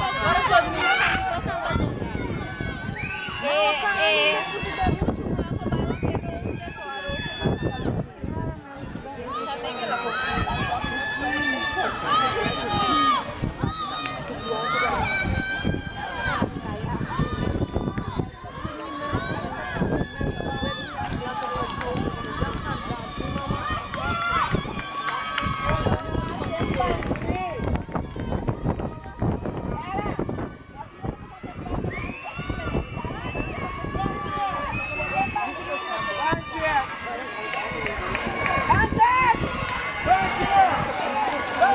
Agora Bora, Flamengo!